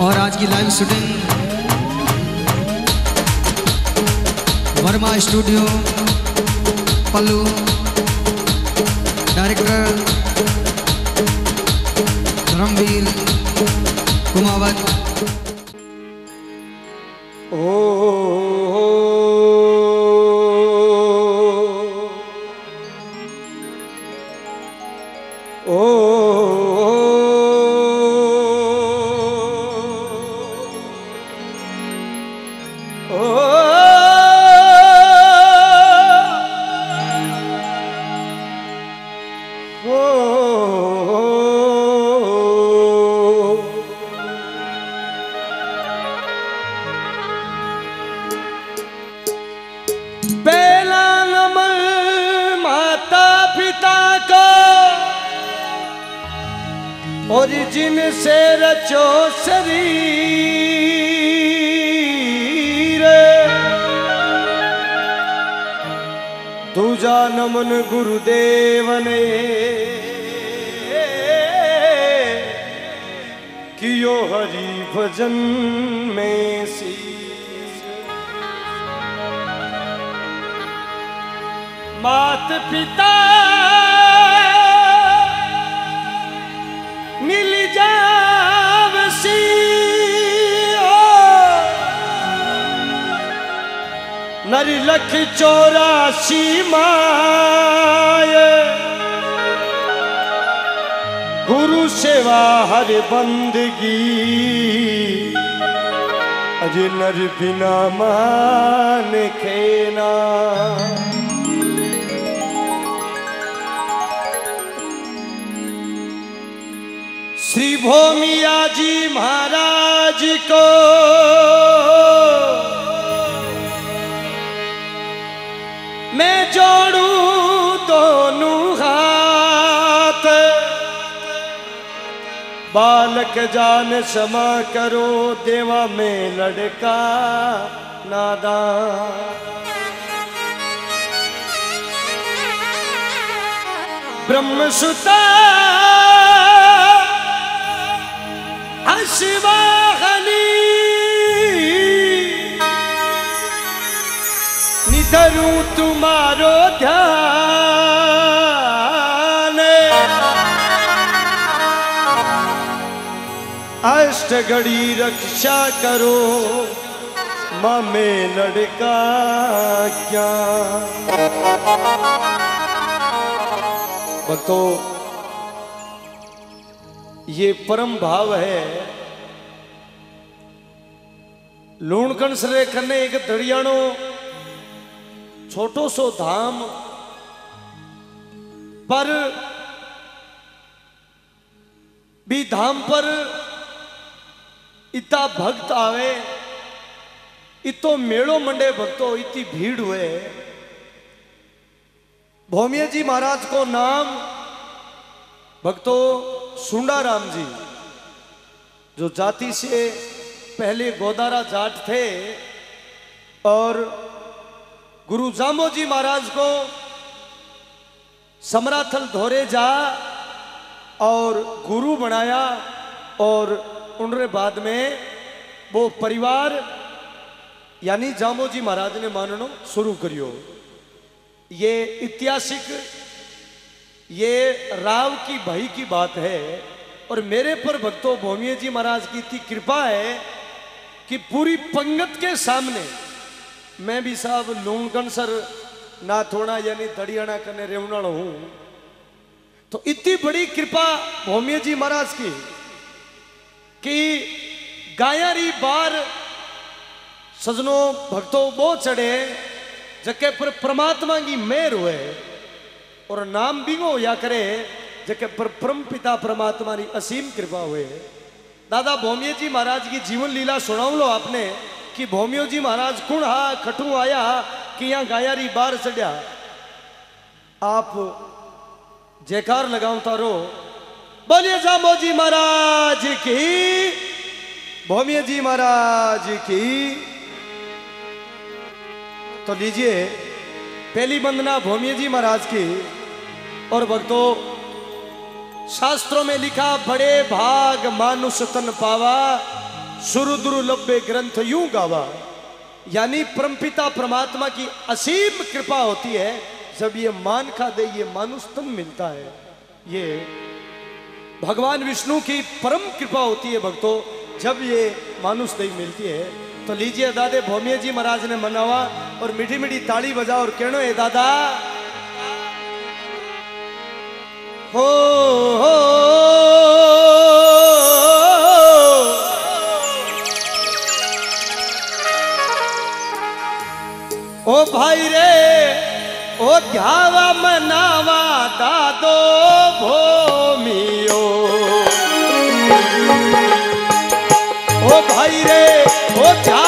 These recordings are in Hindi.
और आज की live shooting Verma studio Pallu director Dharmveer Kumawat. ओ ओ पहला और जिनसे रचो शरीर। दूजा नमन गुरुदेव ने कियो हरि भजन में शीश मात पिता लख चौरासी माय गुरु सेवा हर बंदगी। अज नर बिना मान खेना। श्री भोमिया जी महाराज को बालक जान क्षमा करो देवा में लड़का नादान ब्रह्म सुता हसवाहनी निधरू तुम्हारो ध्यान। अष्ट घड़ी रक्षा करो। माँ में लड़का क्या? भक्तों, ये परम भाव है। लूणकण सरे कने एक दड़ियाणो छोटो सो धाम। पर भी धाम पर इतना भक्त आवे, इतो मेड़ो मंडे भक्तो इतनी भीड़ हुए। भौमिया जी महाराज को नाम, भक्तों सुंडाराम जी, जो जाति से पहले गोदारा जाट थे, और गुरु जामो जी महाराज को समराथल धोरे जा, और गुरु बनाया, और उनके बाद में वो परिवार, यानी जामो जी महाराज ने मानना शुरू करियो। ये ऐतिहासिक ये राव की भाई की बात है और मेरे पर भक्तों, भौमिया जी महाराज की इतनी कृपा है कि पूरी पंगत के सामने मैं भी साहब लूणगण सर ना थोड़ा यानी दड़ियाना करने रेवनाड़ हूँ। तो इतनी बड़ी कृपा भौमिया जी महाराज की कि गायारी बार सजनों, भक्तों वो चढ़े जके पर परमात्मा की मेहर हुए और नाम वो या करे जके पर परम पिता परमात्मा की असीम कृपा हुए दादा भौमिया जी महाराज की जीवन लीला सुनाऊ लो आपने कि भौमियो जी महाराज कुण हा खटू आया कि यहाँ गायारी बार चढ़िया। आप जयकार लगाओ तारो बोलिए जामोजी महाराज की। भौमिया जी महाराज की। तो लीजिए, पहली वंदना भौमिया जी महाराज की। और भक्तों, शास्त्रों में लिखा, बड़े भाग मानुष तन पावा सुरुद्रु लब्बे ग्रंथ यूँ गावा। यानी परमपिता परमात्मा की असीम कृपा होती है, जब ये मान खा दे, ये मानुष तन मिलता है। ये भगवान विष्णु की परम कृपा होती है भक्तों। जब ये मानुष दही मिलती है तो लीजिए दादे भौमिया जी महाराज ने मनावा और मीठी मीठी ताली बजाओ और कहनो ये दादा, हो हो, ओ भाई रे, ओ ध्यावा मनावा दादो भो ओ भाई रे ओ जा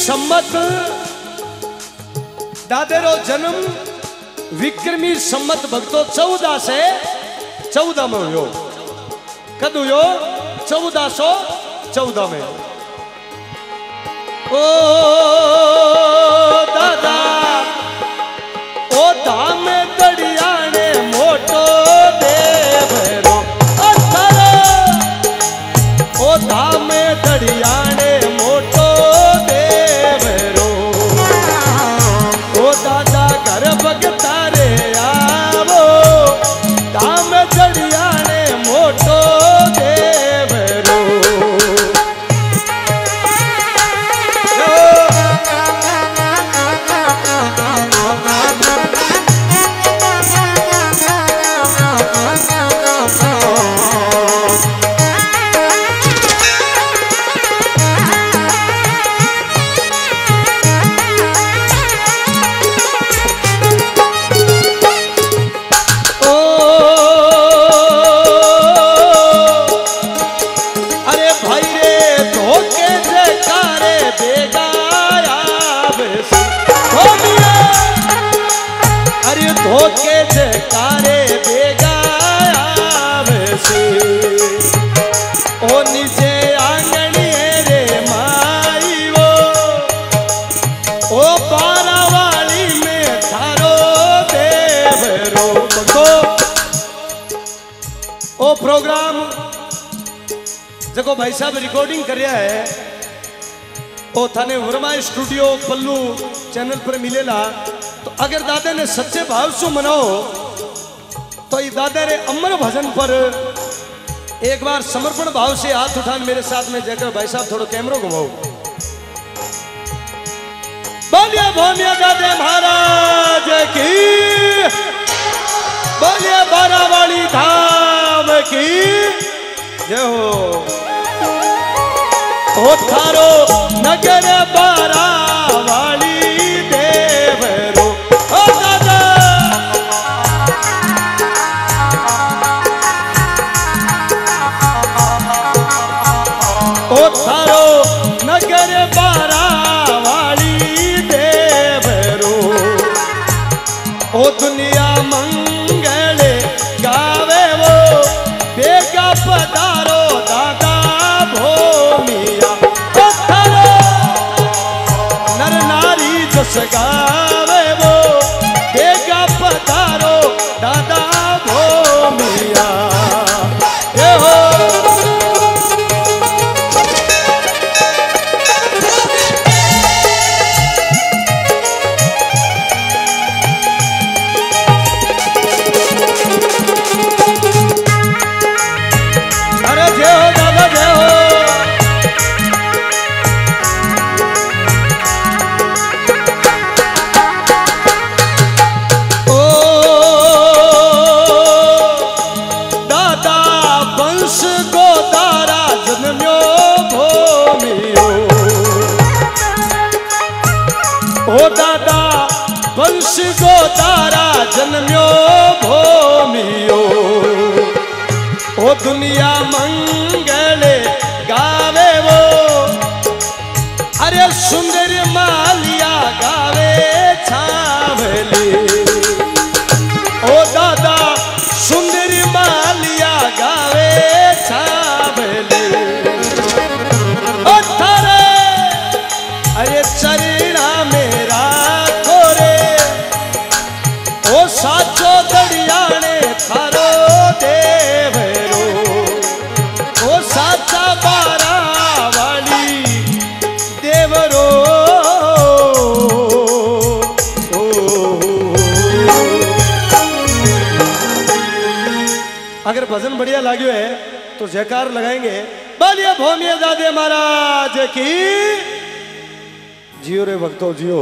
સંમત દાદેરો જન્મ વિક્રમી સંમત ભક્તો ચૌદાસે ચૌદમો યો કદું યો ચૌદાસો ચૌદમે ઓ जेको भाई साहब रिकॉर्डिंग कर रहा है। वो थाने वर्मा स्टूडियो पल्लू चैनल पर मिलेला। तो अगर दादा ने सच्चे भाव से मनाओ तो ये दादा रे अमर भजन पर एक बार समर्पण भाव से हाथ उठान मेरे साथ में जाकर भाई साहब थोड़ा कैमरा घुमाओ। बोलिए भोमिया दादे महाराज की। बोलिए बारावाड़ी धाम की। जय हो। ओ थारो नगर बारावाड़ी जाएगा जन्म्यो भूमियो। ओ दुनिया मंगल भजन बढ़िया लागो है तो जयकार लगाएँगे। बोलिए भोमिया दादे महाराज की। जियो रे भक्तो, जियो।